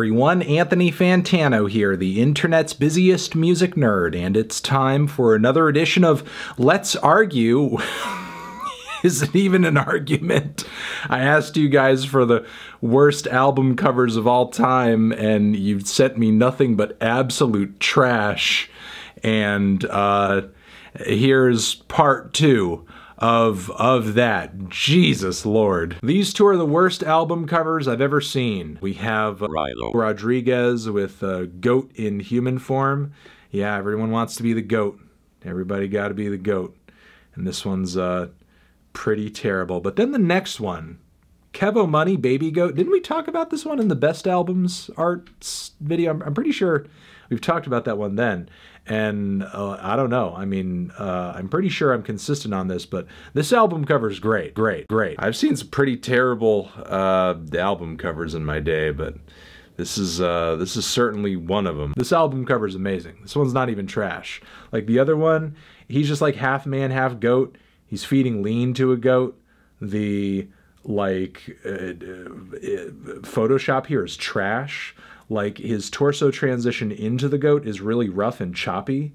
everyone, Anthony Fantano here, the internet's busiest music nerd, and it's time for another edition of Let's Argue. Isn't even an argument. I asked you guys for the worst album covers of all time, and you've sent me nothing but absolute trash. And uh, here's part two of of that. Jesus Lord. These two are the worst album covers I've ever seen. We have Rylo. Rodriguez with a goat in human form. Yeah, everyone wants to be the goat. Everybody got to be the goat. And this one's uh pretty terrible. But then the next one, Kevo Muney, Baby Goat. Didn't we talk about this one in the best albums arts video? I'm, I'm pretty sure we've talked about that one then. And uh, I don't know. I mean, uh, I'm pretty sure I'm consistent on this, but this album cover is great, great, great. I've seen some pretty terrible uh, album covers in my day, but this is uh, this is certainly one of them. This album cover is amazing. This one's not even trash. Like the other one, he's just like half man, half goat. He's feeding lean to a goat. The like uh, uh, Photoshop here is trash. Like his torso transition into the goat is really rough and choppy.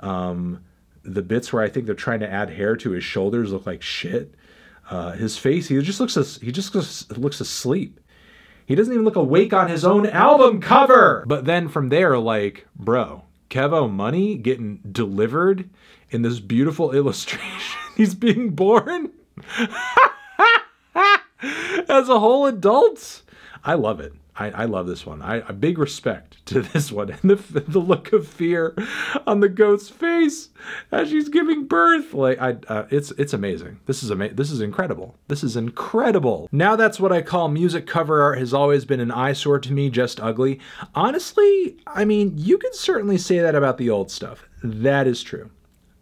Um, the bits where I think they're trying to add hair to his shoulders look like shit. Uh, his face, he just looks he just looks, looks asleep. He doesn't even look awake on his own album cover. But then from there, like, bro, Kevo Muney getting delivered in this beautiful illustration. He's being born as a whole adult. I love it. I, I love this one. I, a big respect to this one and the the look of fear on the goat's face as she's giving birth. Like I, uh, it's it's amazing. This is amazing. This is incredible. This is incredible. Now that's what I call music cover art. Has always been an eyesore to me. Just ugly. Honestly, I mean, you could certainly say that about the old stuff. That is true.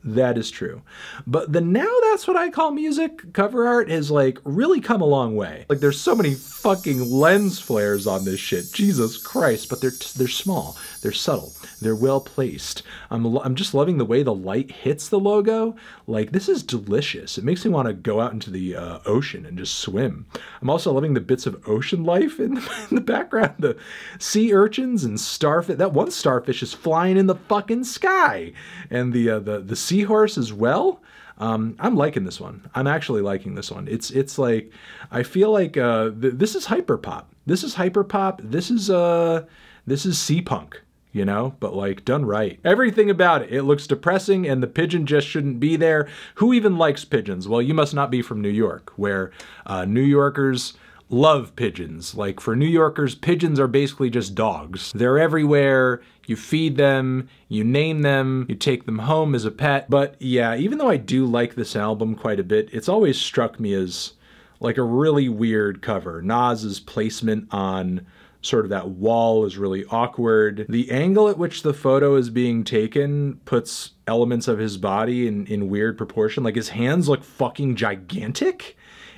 That is true. But the now that's what I call music cover art has like really come a long way. Like there's so many fucking lens flares on this shit. Jesus Christ, but they're they're small. They're subtle. They're well placed. I'm I'm just loving the way the light hits the logo. Like this is delicious. It makes me want to go out into the uh, ocean and just swim. I'm also loving the bits of ocean life in the, in the background. The sea urchins and starfish. That one starfish is flying in the fucking sky, and the uh, the the seahorse as well. Um, I'm liking this one. I'm actually liking this one. It's it's like I feel like uh, th- this is hyper pop. This is hyper pop. This is uh this is sea punk you know, but like done right. Everything about it. It looks depressing and the pigeon just shouldn't be there. Who even likes pigeons? Well, you must not be from New York, where uh, New Yorkers love pigeons. Like for New Yorkers, pigeons are basically just dogs. They're everywhere. You feed them, you name them, you take them home as a pet. But yeah, even though I do like this album quite a bit, it's always struck me as like a really weird cover. Nas's placement on sort of that wall is really awkward. The angle at which the photo is being taken puts elements of his body in, in weird proportion. Like his hands look fucking gigantic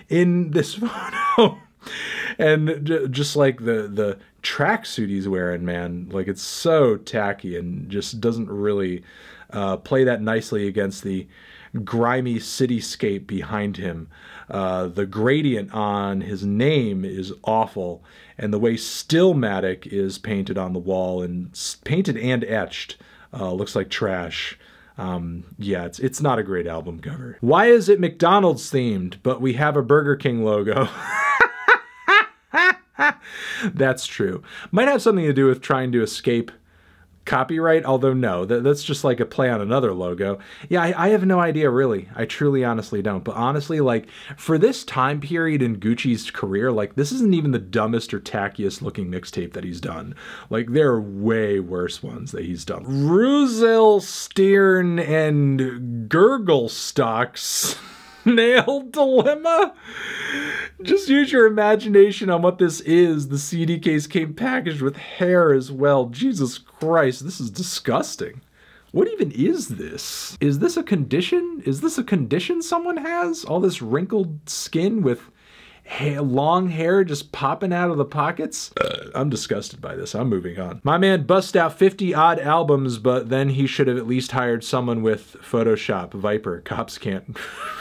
in this photo. And just like the the tracksuit he's wearing, man, like it's so tacky and just doesn't really uh, play that nicely against the grimy cityscape behind him. Uh, the gradient on his name is awful, and the way Stillmatic is painted on the wall and painted and etched uh, looks like trash. Um, yeah, it's it's not a great album cover. Why is it McDonald's themed, but we have a Burger King logo? That's true. Might have something to do with trying to escape copyright, although no, that, that's just like a play on another logo. Yeah, I, I, have no idea really. I truly honestly don't. But honestly, like for this time period in Gucci's career, like this isn't even the dumbest or tackiest looking mixtape that he's done. Like there are way worse ones that he's done. Ruzel, Stern, and Gurgle Stocks. nail dilemma. Just use your imagination on what this is. The CD case came packaged with hair as well. Jesus Christ, this is disgusting. What even is this? Is this a condition? Is this a condition someone has? All this wrinkled skin with hair, long hair just popping out of the pockets? Uh, I'm disgusted by this. I'm moving on. My man bust out 50 odd albums, but then he should have at least hired someone with Photoshop. Viper. Cops can't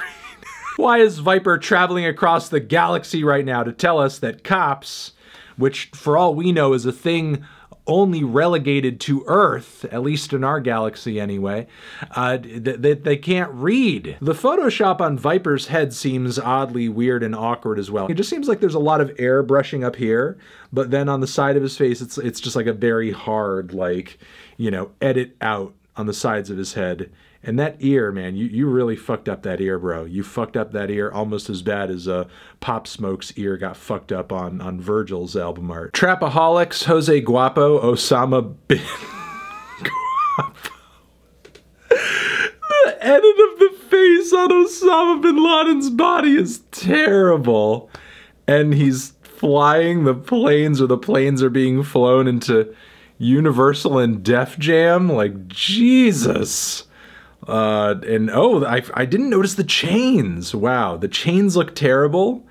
Why is Viper traveling across the galaxy right now to tell us that cops which for all we know is a thing only relegated to Earth, at least in our galaxy anyway, uh, that they, they can't read. The Photoshop on Viper's head seems oddly weird and awkward as well. It just seems like there's a lot of air brushing up here, but then on the side of his face, it's it's just like a very hard, like, you know, edit out on the sides of his head. And that ear, man, you, you really fucked up that ear, bro. You fucked up that ear almost as bad as uh, Pop Smoke's ear got fucked up on, on Virgil's album art. Trapaholics, Jose Guapo, Osama bin Guapo. the edit of the face on Osama bin Laden's body is terrible. And he's flying the planes, or the planes are being flown into Universal and Def Jam. Like, Jesus. Uh, and oh, I, I didn't notice the chains. Wow, the chains look terrible.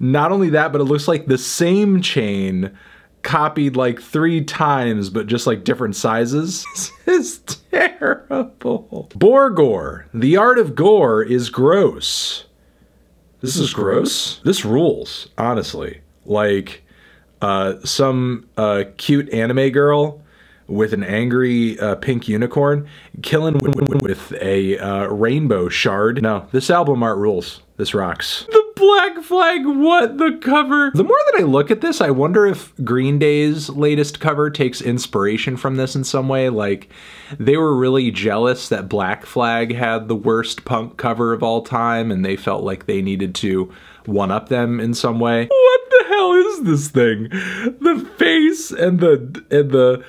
Not only that, but it looks like the same chain copied like three times, but just like different sizes. this is terrible. Borgore. The art of gore is gross. This is gross. This rules, honestly. Like, uh, some uh, cute anime girl with an angry uh, pink unicorn killing with a uh, rainbow shard. No, this album art rules. This rocks. The Black Flag, what the cover? The more that I look at this, I wonder if Green Day's latest cover takes inspiration from this in some way. Like, they were really jealous that Black Flag had the worst punk cover of all time, and they felt like they needed to one up them in some way. What is this thing? The face and the and the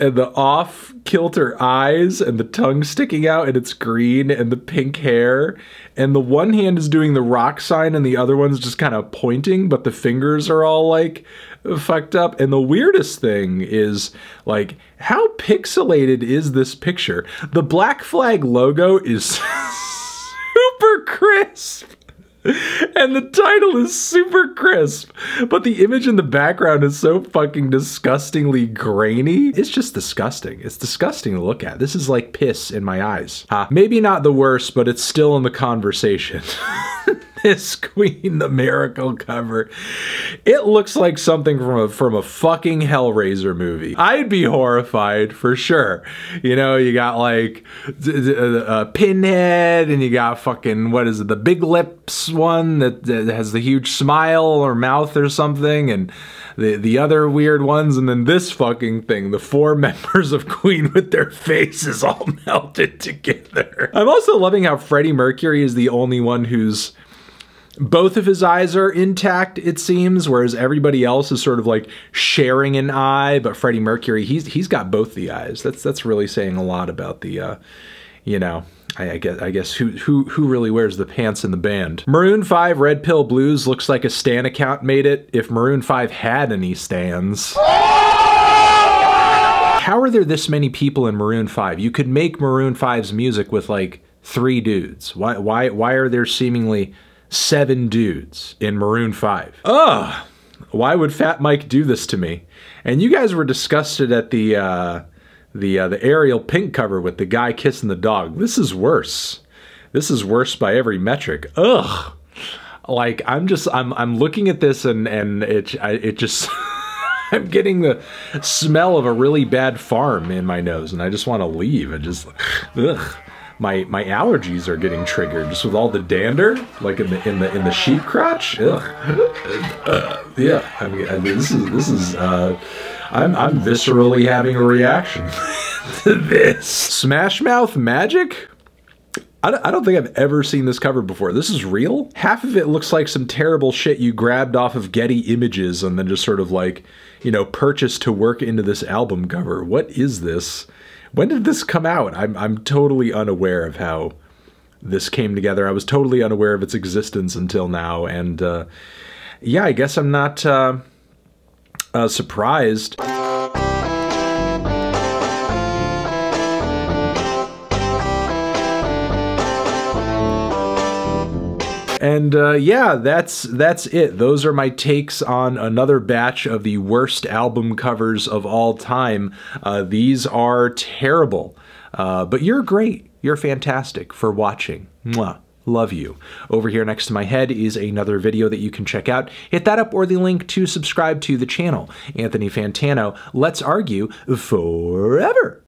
and the off kilter eyes and the tongue sticking out and it's green and the pink hair. And the one hand is doing the rock sign and the other one's just kind of pointing but the fingers are all like fucked up. And the weirdest thing is like how pixelated is this picture? The black flag logo is super crisp and the title is super crisp, but the image in the background is so fucking disgustingly grainy. It's just disgusting. It's disgusting to look at. This is like piss in my eyes. Uh, maybe not the worst, but it's still in the conversation. this Queen the Miracle cover. It looks like something from a from a fucking Hellraiser movie. I'd be horrified for sure. You know, you got like uh, a Pinhead, and you got fucking what is it, the Big Lips one that, that has the huge smile or mouth or something, and the the other weird ones, and then this fucking thing, the four members of Queen with their faces all melted together. I'm also loving how Freddie Mercury is the only one who's both of his eyes are intact, it seems, whereas everybody else is sort of like sharing an eye. But Freddie Mercury, he's he's got both the eyes. That's that's really saying a lot about the, uh, you know, I, guess I guess who who who really wears the pants in the band? Maroon Five Red Pill Blues looks like a Stan account made it. If Maroon Five had any stands. How are there this many people in Maroon 5? You could make Maroon 5's music with like three dudes. Why why why are there seemingly seven dudes in Maroon 5. Ugh! Why would Fat Mike do this to me? And you guys were disgusted at the uh, the uh, the Ariel Pink cover with the guy kissing the dog. This is worse. This is worse by every metric. Ugh! Like I'm just I'm I'm looking at this and and it I, it just. I'm getting the smell of a really bad farm in my nose, and I just want to leave. I just, ugh my my allergies are getting triggered just with all the dander, like in the in the in the sheep crotch. Ugh. Uh, yeah, I mean, I mean, this is this is. Uh, I'm I'm viscerally having a reaction to this. Smash Mouth magic. I don't think I've ever seen this cover before. This is real? Half of it looks like some terrible shit you grabbed off of Getty Images and then just sort of like, you know, purchased to work into this album cover. What is this? When did this come out? I'm I'm totally unaware of how this came together. I was totally unaware of its existence until now, and uh, yeah, I guess I'm not uh, uh, surprised. And uh, yeah, that's that's it. Those are my takes on another batch of the worst album covers of all time. Uh, these are terrible, uh, but you're great. You're fantastic for watching. Mwah. love you. Over here next to my head is another video that you can check out. Hit that up or the link to subscribe to the channel. Anthony Fantano, let's argue forever.